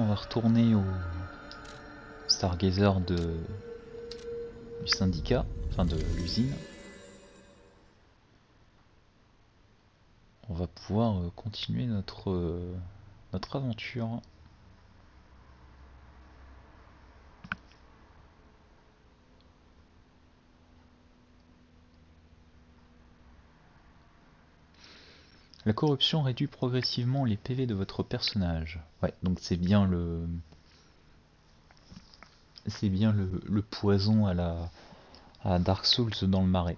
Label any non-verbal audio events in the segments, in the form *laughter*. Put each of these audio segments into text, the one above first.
on va retourner au Stargazer de... du syndicat, enfin de l'usine. On va pouvoir euh, continuer notre, euh, notre aventure. La corruption réduit progressivement les PV de votre personnage. Ouais, donc c'est bien le... C'est bien le, poison à la à Dark Souls dans le marais.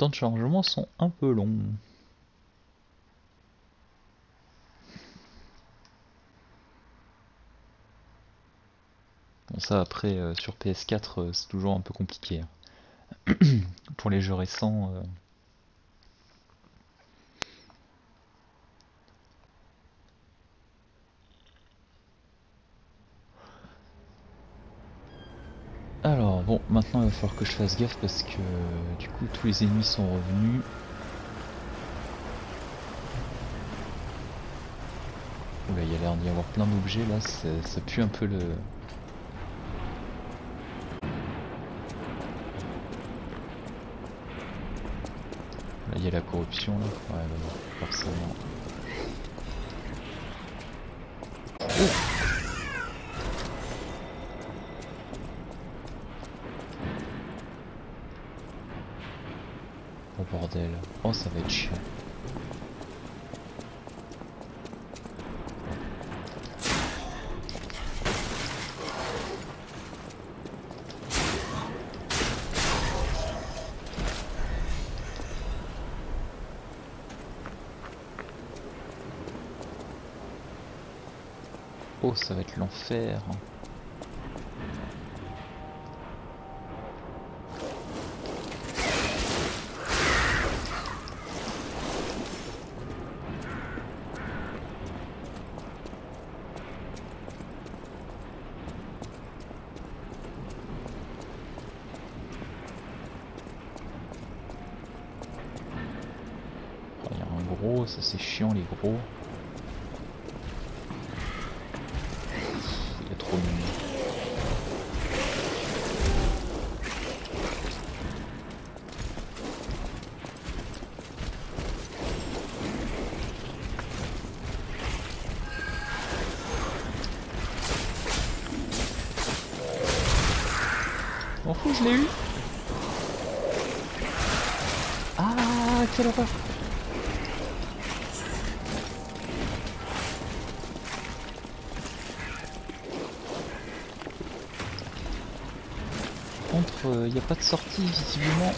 Temps de chargement sont un peu longs. Bon ça après euh, sur PS4 euh, c'est toujours un peu compliqué. Hein. *clears throat* Pour les jeux récents. Euh, Alors bon, maintenant il va falloir que je fasse gaffe parce que du coup tous les ennemis sont revenus. Oula, il y a l'air d'y avoir plein d'objets là, ça, pue un peu le... Là il y a la corruption là, ouais, forcément. Oh, ça va être chiant. Oh, ça va être l'enfer. Ça c'est chiant les gros. Il a trop monde. M'en je l'ai eu. Pas de sortie visiblement.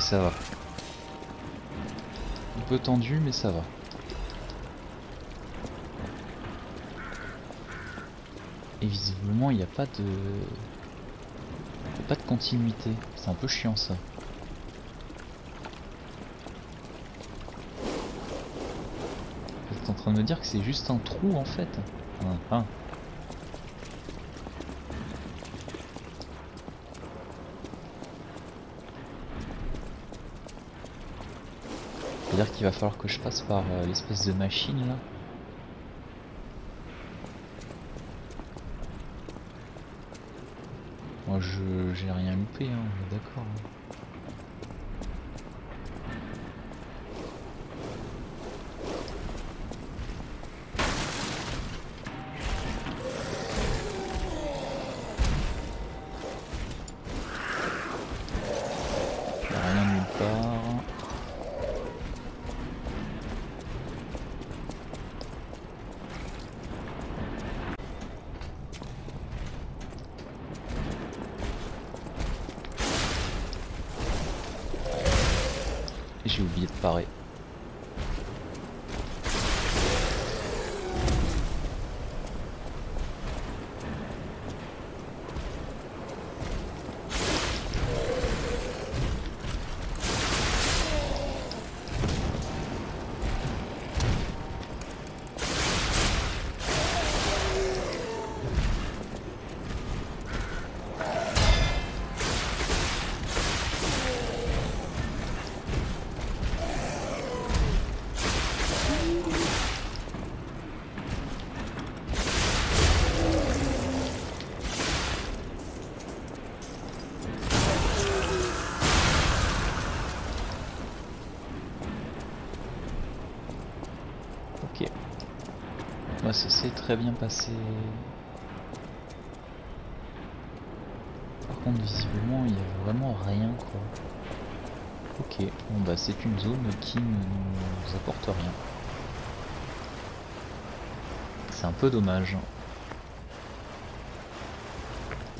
Ok, ça va. Un peu tendu, mais ça va. Et visiblement, il n'y a pas de... Pas de continuité. C'est un peu chiant, ça. Vous êtes en train de me dire que c'est juste un trou, en fait. Dire qu'il va falloir que je passe par euh, l'espèce de machine là. Moi je j'ai rien loupé, hein, d'accord. Hein. J'ai oublié de parer. Moi, ça s'est très bien passé. Par contre, visiblement, il n'y a vraiment rien, quoi. Ok, bon bah c'est une zone qui ne nous apporte rien. C'est un peu dommage.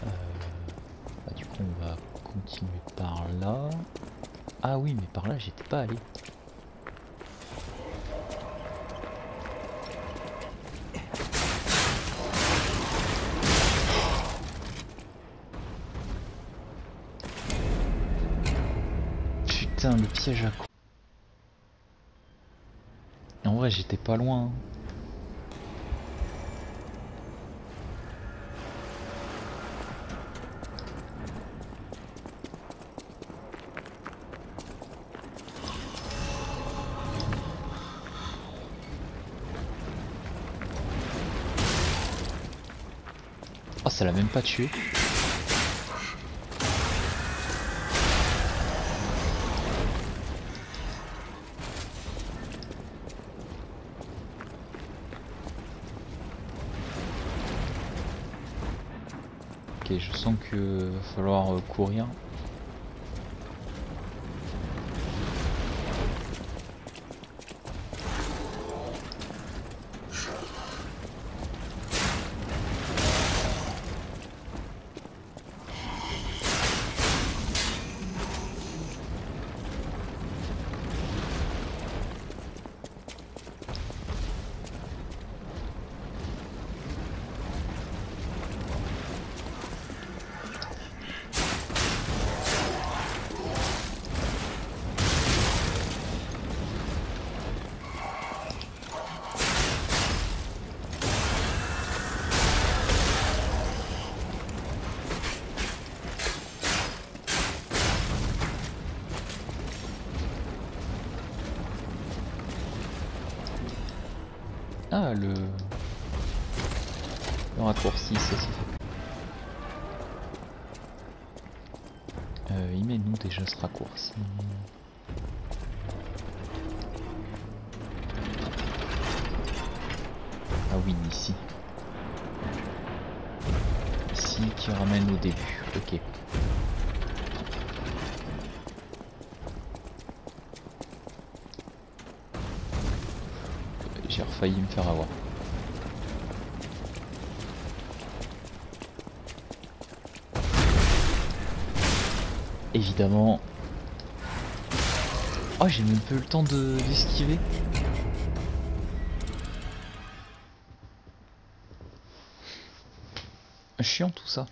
Euh, bah, du coup, on va continuer par là. Ah oui, mais par là, j'étais pas allé. En vrai, j'étais pas loin. hein. Oh, ça l'a même pas tué. Je sens que va falloir euh, courir. Ici. Ici qui ramène au début, ok. J'ai failli me faire avoir. Évidemment. Oh, j'ai même pas eu le temps de Chiant tout ça.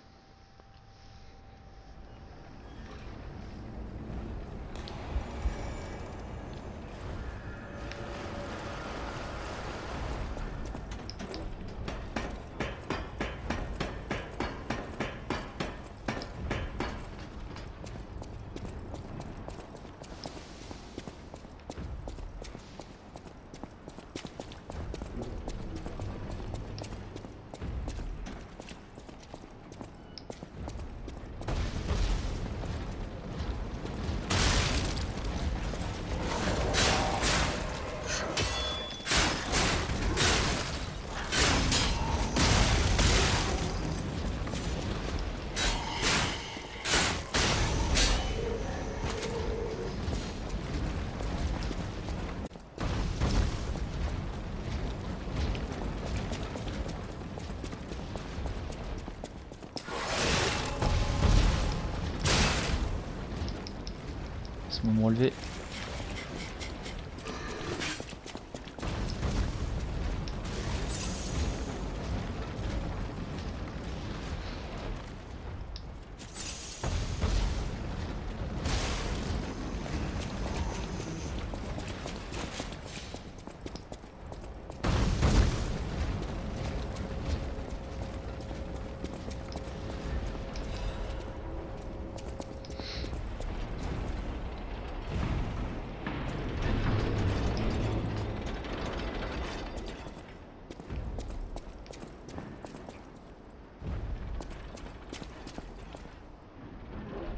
Laisse-moi me.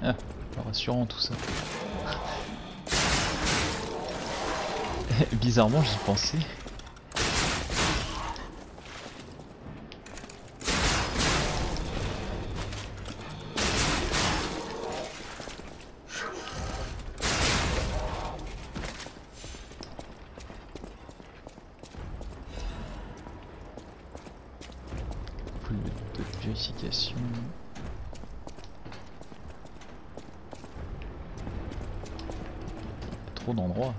Ah, tout ça. *laughs* Bizarrement, j'y pensais. de vérification. Trop d'endroits.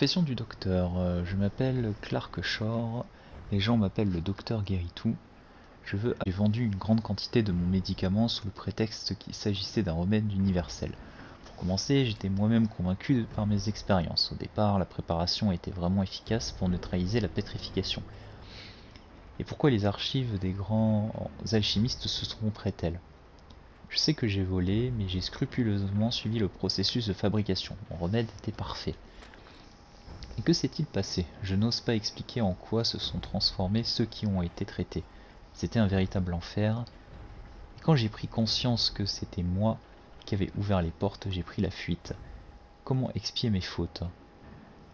Confession du docteur. Euh, je m'appelle Clark Shore. Les gens m'appellent le docteur Guéritou. Je veux avoir vendu une grande quantité de mon médicament sous le prétexte qu'il s'agissait d'un remède universel. Pour commencer, j'étais moi-même convaincu par mes expériences. Au départ, la préparation était vraiment efficace pour neutraliser la pétrification. Et pourquoi les archives des grands alchimistes se tromperaient-elles Je sais que j'ai volé, mais j'ai scrupuleusement suivi le processus de fabrication. Mon remède était parfait. Et que s'est-il passé? Je n'ose pas expliquer en quoi se sont transformés ceux qui ont été traités. C'était un véritable enfer. Quand j'ai pris conscience que c'était moi qui avais ouvert les portes, j'ai pris la fuite. Comment expier mes fautes?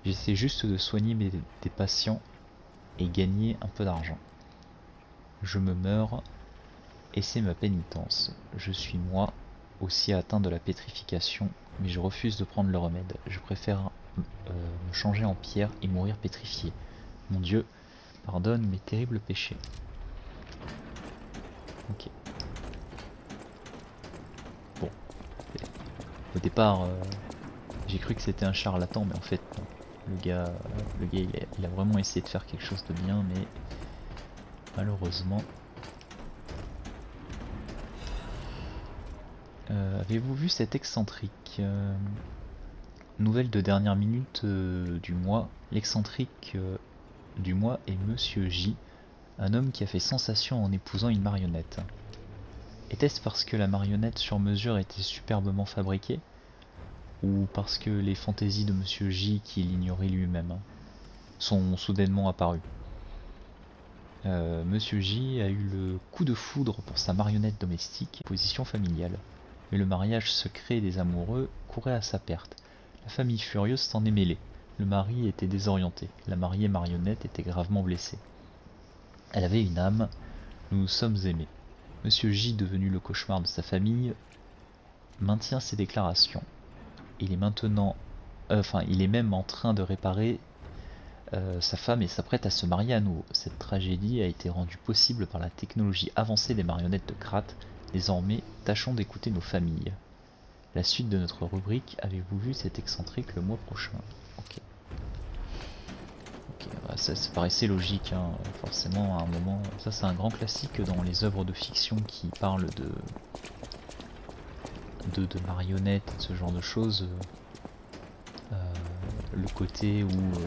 J'essaie juste de soigner des patients et gagner un peu d'argent. Je me meurs et c'est ma pénitence. Je suis moi aussi atteint de la pétrification, mais je refuse de prendre le remède. Je préfère me changer en pierre et mourir pétrifié. Mon Dieu, pardonne mes terribles péchés. Ok. Bon. Au départ, euh, j'ai cru que c'était un charlatan, mais en fait, Le gars, le gars il, a, vraiment essayé de faire quelque chose de bien, mais malheureusement. Euh, avez-vous vu cet excentrique Nouvelle de dernière minute euh, du mois, l'excentrique euh, du mois est Monsieur J, un homme qui a fait sensation en épousant une marionnette. Était-ce parce que la marionnette sur mesure était superbement fabriquée Ou parce que les fantaisies de Monsieur J, qu'il ignorait lui-même, sont soudainement apparues? Euh, Monsieur J a eu le coup de foudre pour sa marionnette domestique, position familiale. Mais le mariage secret des amoureux courait à sa perte. La famille furieuse s'en est mêlée. Le mari était désorienté. La mariée marionnette était gravement blessée. Elle avait une âme. Nous nous sommes aimés. Monsieur J, devenu le cauchemar de sa famille, maintient ses déclarations. Il est maintenant, euh, enfin, il est même en train de réparer euh, sa femme et s'apprête à se marier à nouveau. Cette tragédie a été rendue possible par la technologie avancée des marionnettes de Krat. Désormais, tâchons d'écouter nos familles. La suite de notre rubrique, avez-vous vu cet excentrique le mois prochain? Ok. Ok, ça, paraissait logique, hein. forcément à un moment. Ça c'est un grand classique dans les œuvres de fiction qui parlent de, de, de marionnettes, ce genre de choses. Euh, le côté où euh,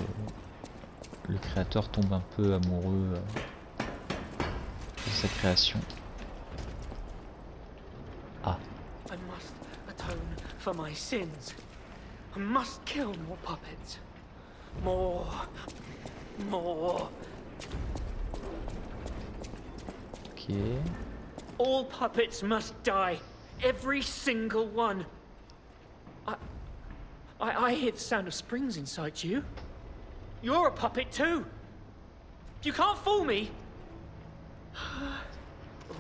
le créateur tombe un peu amoureux euh, de sa création. For my sins. I must kill more puppets. More. More. Okay. All puppets must die. Every single one. I, I, I hear the sound of springs inside you. You're a puppet too. You can't fool me. *sighs*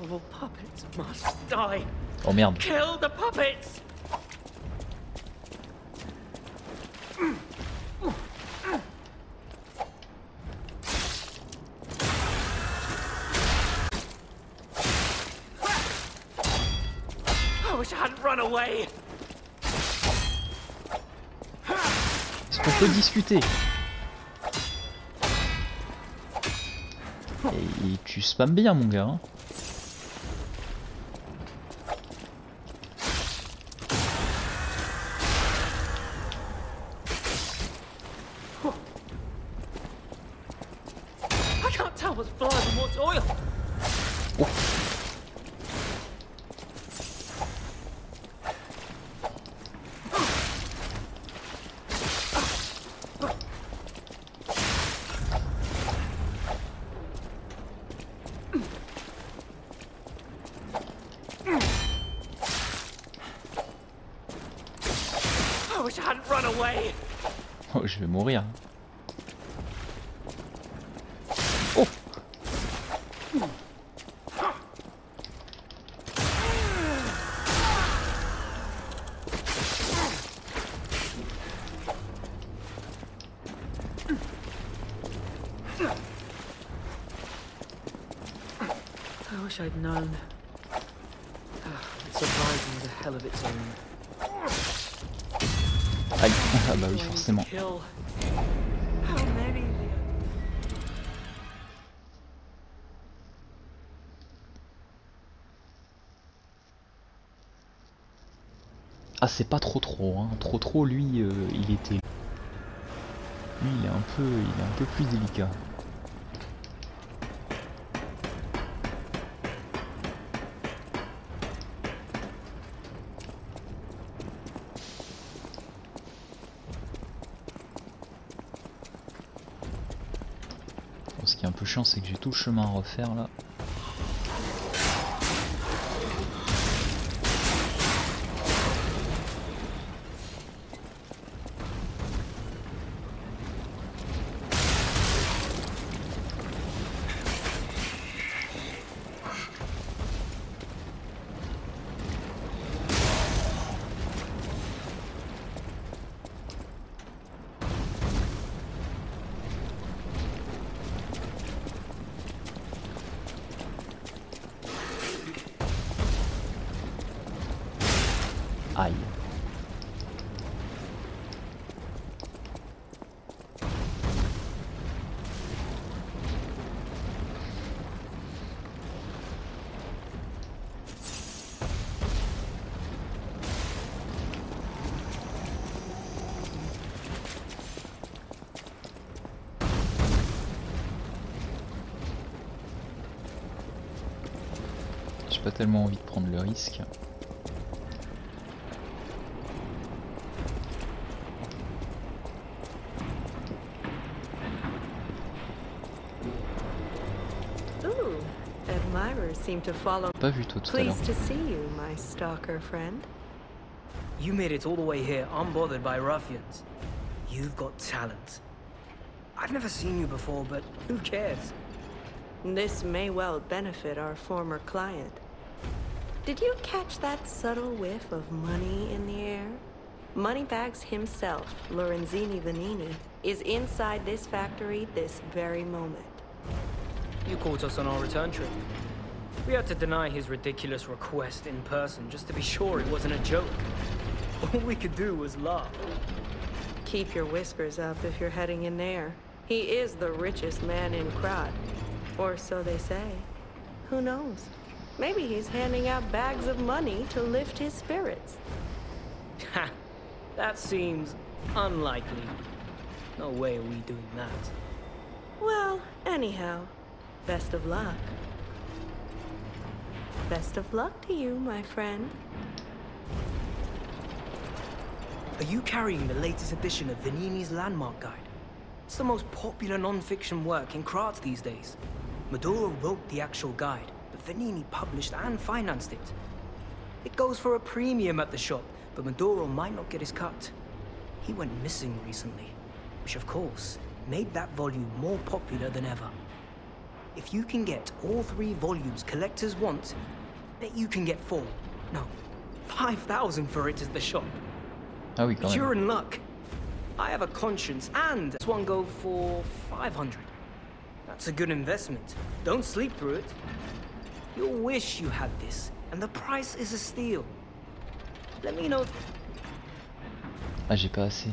All puppets must die. Oh merde. Kill the puppets. Est-ce qu'on peut discuter Et tu spams bien mon gars. Hein Oh, je vais mourir. Oh I wish I'd known. C'est pas trop trop, hein. Trop trop, lui, euh, il était... Lui, il est un peu, il est un peu plus délicat. Ce qui est un peu chiant, c'est que j'ai tout le chemin à refaire là. Tellement envie de prendre le risque. Ooh, admirers seem to follow. Pas vu toi tout à l'heure. Pleased to see you, my stalker friend. You made it all the way here unbothered by ruffians. You've got talent. I've never seen you before, but who cares? This may well benefit our former client. Did you catch that subtle whiff of money in the air? Moneybags himself, Lorenzini Vanini, is inside this factory this very moment. You caught us on our return trip. We had to deny his ridiculous request in person just to be sure it wasn't a joke. All we could do was laugh. Keep your whiskers up if you're heading in there. He is the richest man in Krat. Or so they say. Who knows? Maybe he's handing out bags of money to lift his spirits. Ha! That seems unlikely. No way are we doing that. Well, anyhow, best of luck. Best of luck to you, my friend. Are you carrying the latest edition of Vanini's Landmark Guide? It's the most popular non-fiction work in Kratz these days. Maduro wrote the actual guide, Vanini published and financed it. It goes for a premium at the shop, but Maduro might not get his cut. He went missing recently, which of course made that volume more popular than ever. If you can get all three volumes collectors want, bet you can get four. No, 5,000 for it at the shop. Ah oui, quand You're in luck. I have a conscience, and this one go for 500. That's a good investment. Don't sleep through it. You'll wish you had this, and the price is a steal. Let me know. Ah, j'ai pas assez.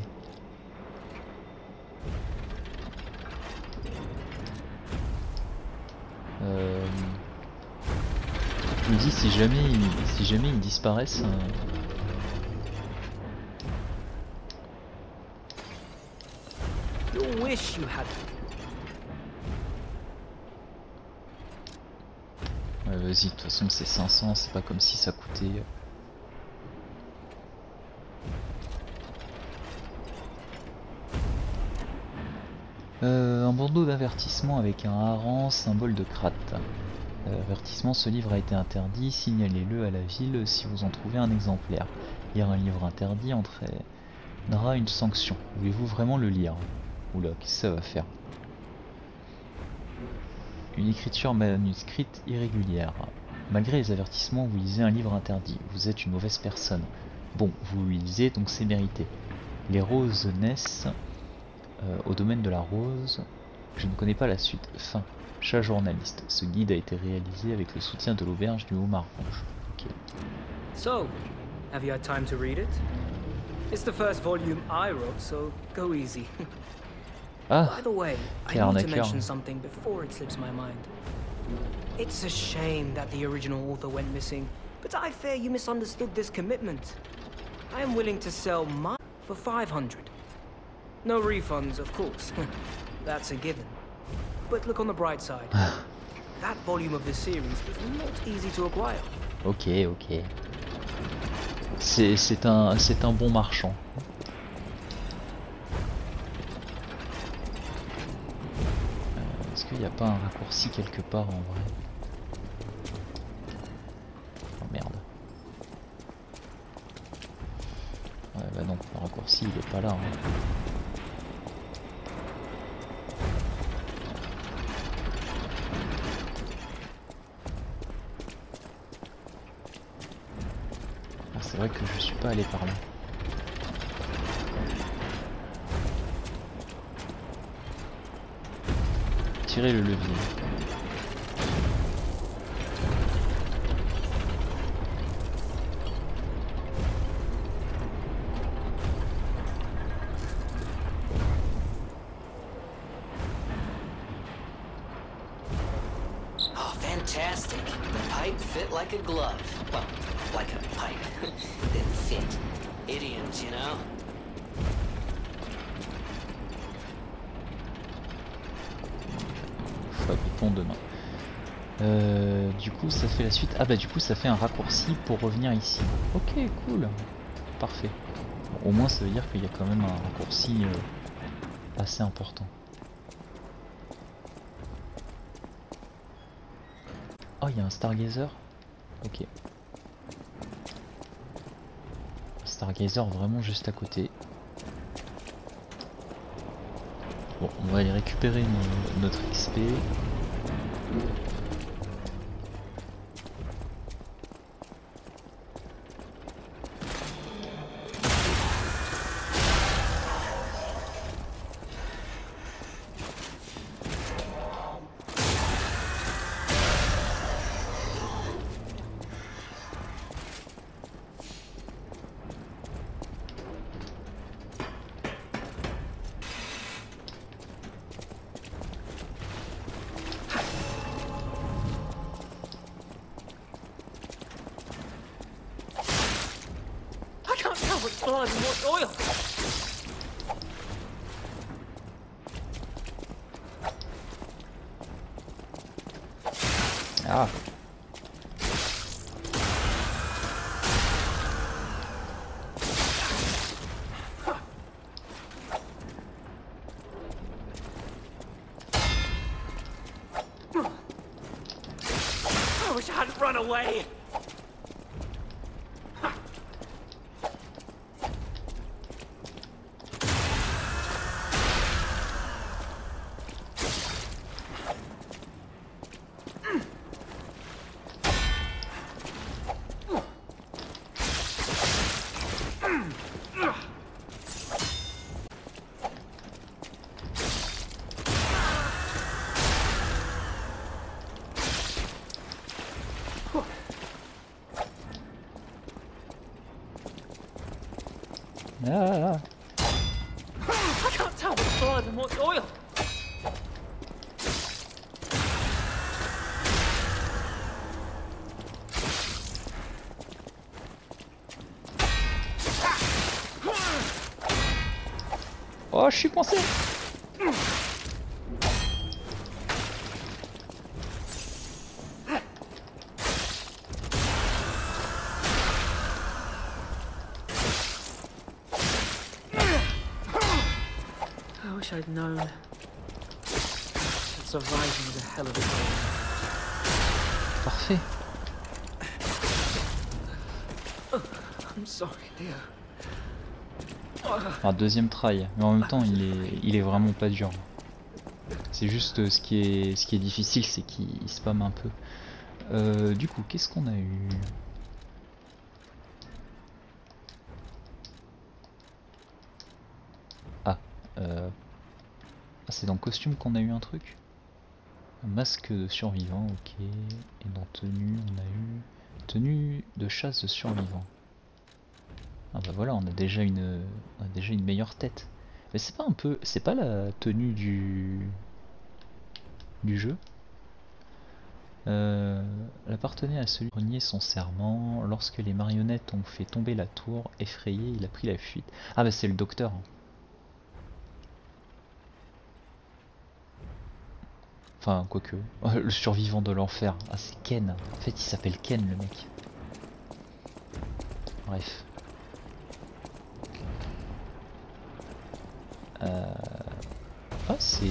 Euh... Je me dis si jamais ils, si jamais ils disparaissent. euh, You'll wish you had. Ouais, vas-y, de toute façon c'est 500, c'est pas comme si ça coûtait. Euh, un bandeau d'avertissement avec un hareng, symbole de Krat. Euh, avertissement, ce livre a été interdit, signalez-le à la ville si vous en trouvez un exemplaire. Lire un livre interdit, entrer donnera une sanction. Voulez-vous vraiment le lire? Oula, qu'est-ce que ça va faire? Une écriture manuscrite irrégulière. Malgré les avertissements, vous lisez un livre interdit. Vous êtes une mauvaise personne. Bon, vous lisez, donc c'est mérité. Les roses naissent euh, au domaine de la rose. Je ne connais pas la suite. Fin. Chat journaliste. Ce guide a été réalisé avec le soutien de l'auberge du Haut-Marrange. Ok. So, have you had time to read it? It's the first volume I wrote, so go easy. *laughs* Ah By the way, I need to mention something before it slips my mind. It's a shame that the original author went missing, but I fear you misunderstood this commitment. I am willing to sell my for 500. No refunds, of course. *laughs* That's a given. But look on the bright side. that volume of the series was not easy to acquire. Ok, ok. C'est c'est un, c'est un bon marchand. Qu'il n'y a pas un raccourci quelque part en vrai Oh merde. Ouais bah non, le raccourci il est pas là. hein. Ah, C'est vrai que je suis pas allé par là. Tirer le levier. Ah bah du coup, ça fait un raccourci pour revenir ici. Ok, cool. Parfait. Au moins, ça veut dire qu'il y a quand même un raccourci euh, assez important. Oh, il y a un Stargazer Ok. Stargazer vraiment juste à côté. Bon, on va aller récupérer no- notre XP. Away. Oh, je suis coincé I wish I'd known. Surviving was a hell of a thing. Parfait. I'm sorry, Leo. Enfin, deuxième try, mais en même temps, il est, vraiment pas dur. C'est juste euh, ce qui est, difficile, c'est qu'il spam un peu. Euh, du coup, qu'est-ce qu'on a eu? Ah, euh... c'est dans costume qu'on a eu un truc? Un Masque de survivant, ok. Et dans tenue, on a eu tenue de chasse de survivant. Ah bah voilà, on a déjà une, déjà une meilleure tête. Mais c'est pas un peu, c'est pas la tenue du du jeu? Euh, elle appartenait à celui qui son serment. Lorsque les marionnettes ont fait tomber la tour, effrayé, il a pris la fuite. Ah bah c'est le docteur. Enfin, quoique. *laughs* le survivant de l'enfer. Ah, c'est Ken. En fait, il s'appelle Ken, le mec. Bref. Euh... Ah, c'est...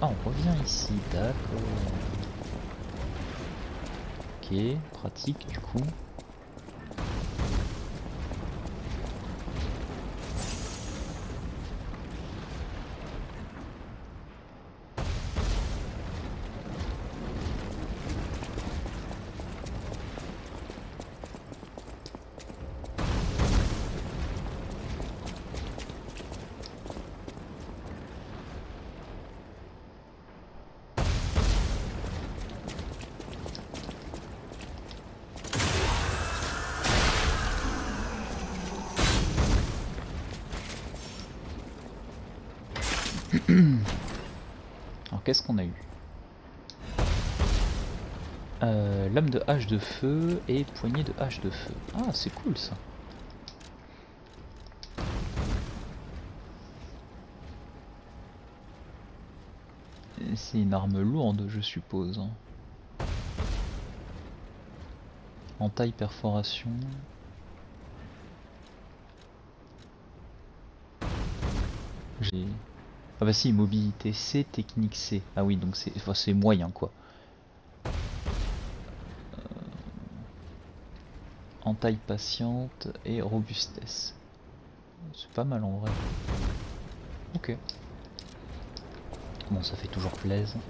Ah, on revient ici, d'accord. Ok, pratique du coup. Alors qu'est-ce qu'on a eu euh, Lame de feu et poignée de hache de feu. Ah c'est cool ça. C'est une arme lourde je suppose. En taille perforation. J'ai ah bah si, mobilité C, technique C. Ah oui, donc c'est enfin, moyen quoi. Taille patiente et robustesse. C'est pas mal en vrai. Ok. Bon, ça fait toujours plaisir.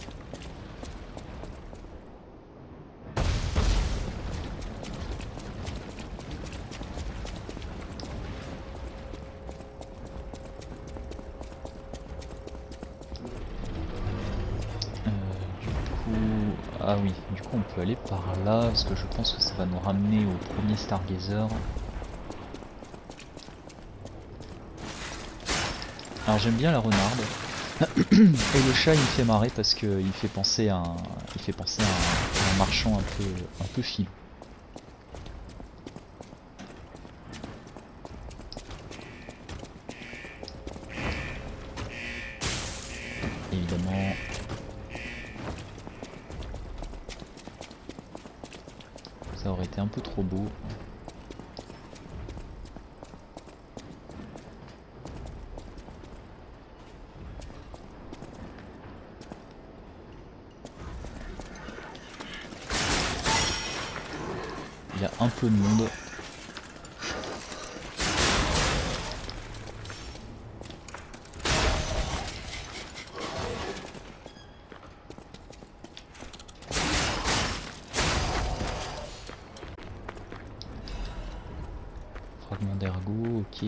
Oui, du coup on peut aller par là, parce que je pense que ça va nous ramener au premier Stargazer. Alors j'aime bien la renarde. *coughs* Et le chat il me fait marrer parce qu'il fait penser à un, il fait penser à un, marchand un peu, un peu filou. Évidemment, Ça aurait été un peu trop beau. Il y a un peu de monde. Fragment d'ergot, ok.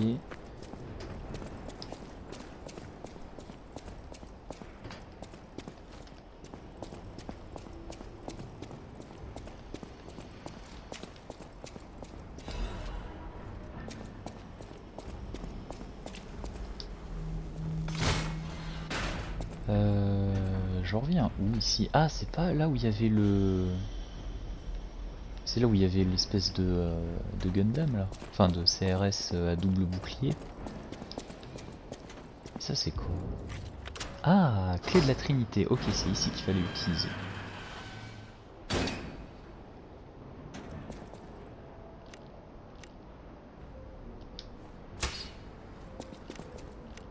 Euh, je reviens où ici Ah, c'est pas là où il y avait le... C'est là où il y avait l'espèce de, euh, de Gundam là. Enfin de CRS euh, à double bouclier. Ça c'est quoi Ah, clé de la Trinité. Ok, c'est ici qu'il fallait l'utiliser.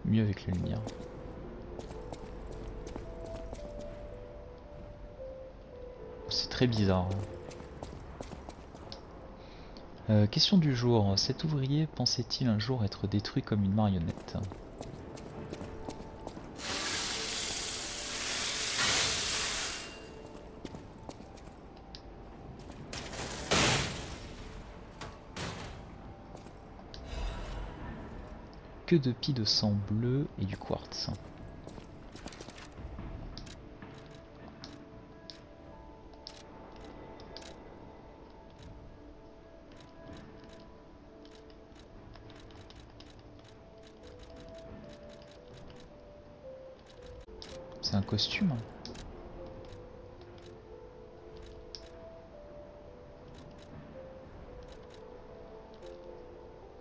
Mieux avec la lumière. Bizarre. Euh, question du jour. Cet ouvrier pensait-il un jour être détruit comme une marionnette? Que de pis de sang bleu et du quartz.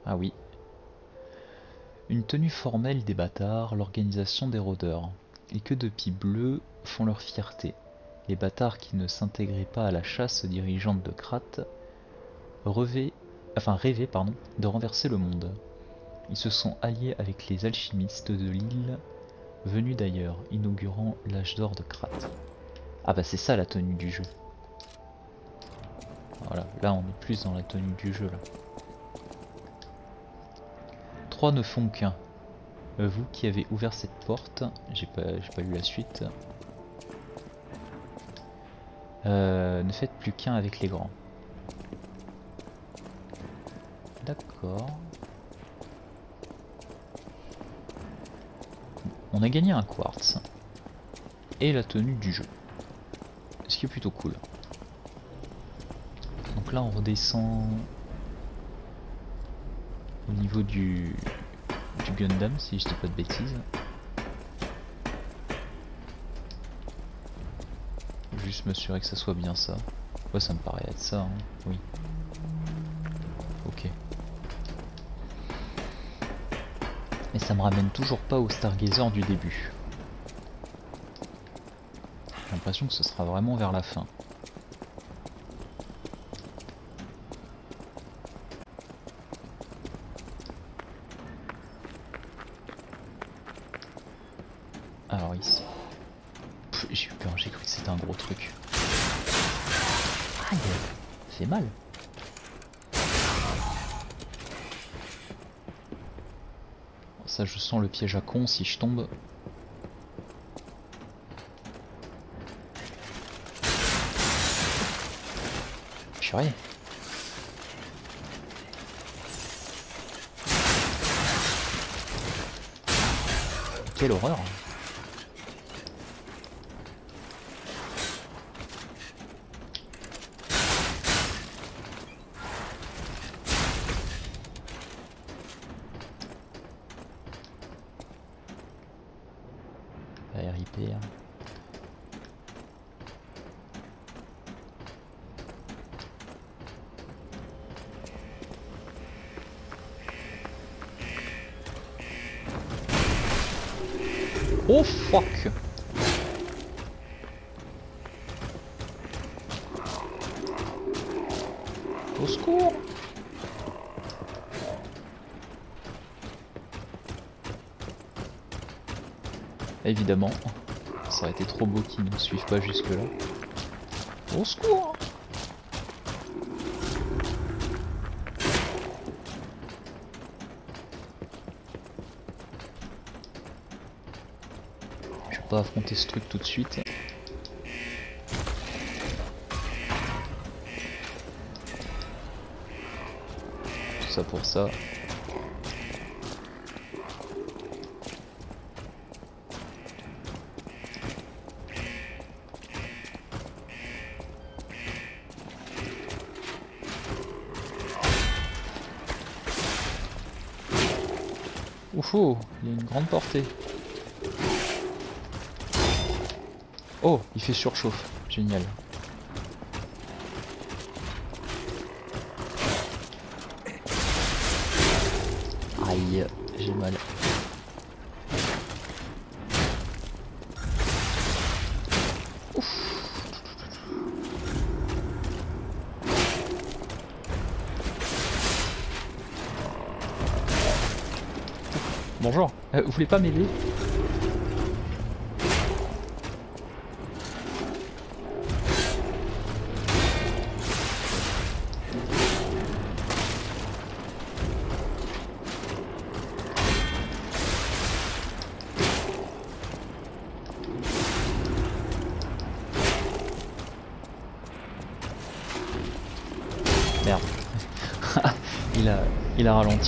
Ah oui. Une tenue formelle des bâtards, l'organisation des rôdeurs. Et que de pis bleus font leur fierté. Les bâtards qui ne s'intégraient pas à la chasse dirigeante de Krat rêvaient, enfin, rêvaient pardon, de renverser le monde. Ils se sont alliés avec les alchimistes de l'île venus d'ailleurs, inaugurant l'âge d'or de Krat. Ah bah c'est ça la tenue du jeu. Voilà, là on est plus dans la tenue du jeu là. Trois ne font qu'un. Euh, Vous qui avez ouvert cette porte, j'ai pas, pas lu la suite. Euh, ne faites plus qu'un avec les grands. D'accord. On a gagné un quartz et la tenue du jeu. Ce qui est plutôt cool. Donc là on redescend au niveau du, Gundam si je dis pas de bêtises. Juste m'assurer que ça soit bien ça. Ouais ça me paraît être ça, hein. oui. Ça me ramène toujours pas au Stargazer du début. J'ai l'impression que ce sera vraiment vers la fin. Alors ici. J'ai eu peur, j'ai cru que c'était un gros truc. Aïe, ça fait mal. Sens le piège à con si je tombe. Purée. Quelle horreur. La RIP. hein. Oh fuck. Au secours. Évidemment, ça aurait été trop beau qu'ils ne suivent pas jusque là. Au secours pas affronter ce truc tout de suite. Tout ça pour ça. Ouf, oh, il y a une grande portée. Oh, il fait surchauffe. Génial. Aïe, j'ai mal. Bonjour, Euh, vous voulez pas m'aider?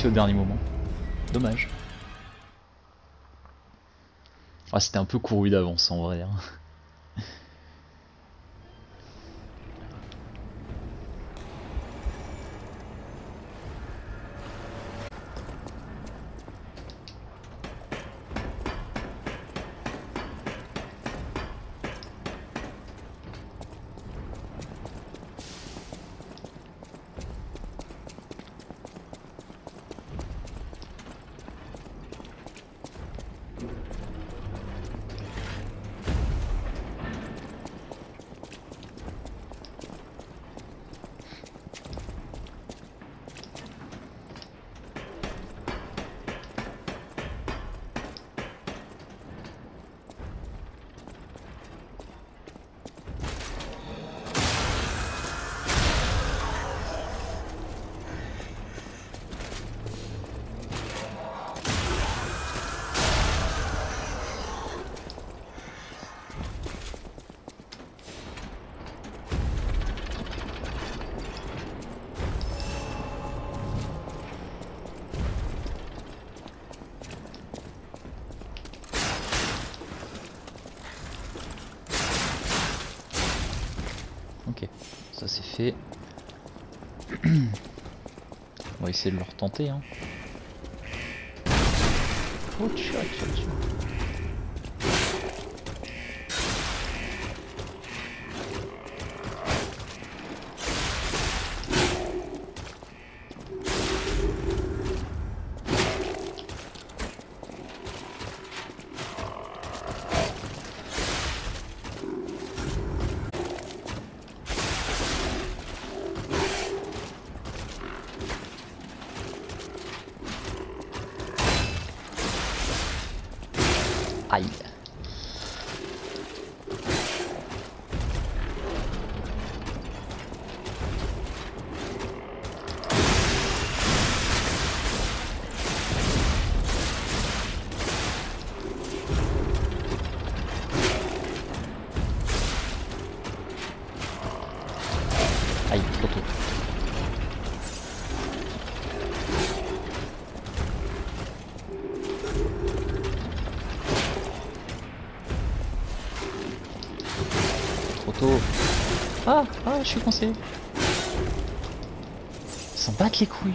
Au dernier moment. Dommage. Ah, c'était un peu couru d'avance en vrai. hein. Ok, ça c'est fait. On va essayer de le retenter. Hein. Ah, ah, je suis coincé. Ils s'en battent les couilles.